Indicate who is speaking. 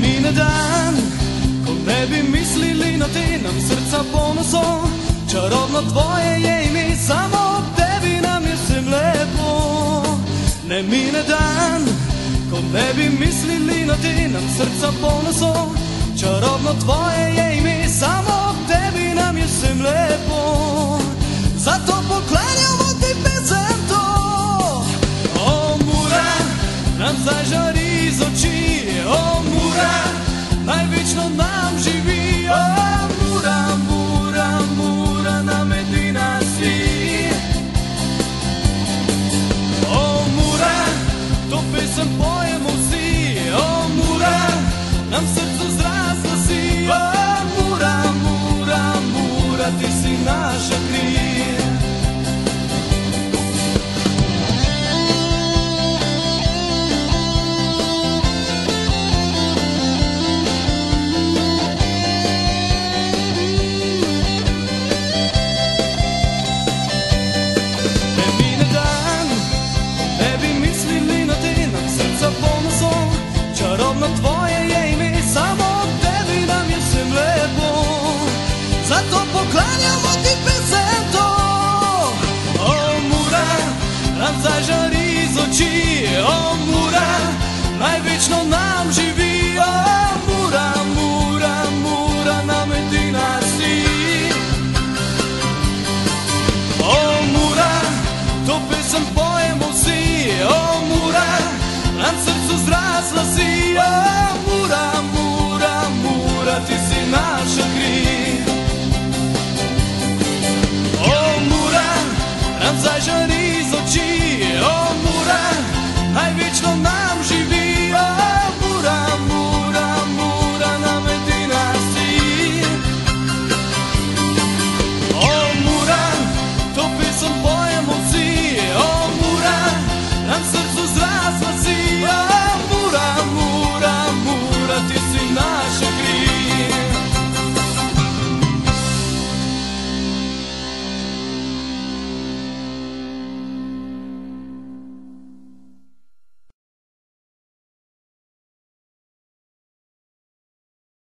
Speaker 1: mine mi dan, ko ne bi mislili na te, nam srca ponosom, čarobno tvoje je ime, samo ob tebi nam je vsem lepo. Ne mine dan, ko ne bi mislili na te, nam srca ponosom, čarobno tvoje je ime, samo najvično nam živi. O mura, mura, mura, nam edina si o mura, to pesem pojemo vsi O mura, nam srcu zrasla si. O mura, mura, mura, ti si naša kri. O mura, nam zažari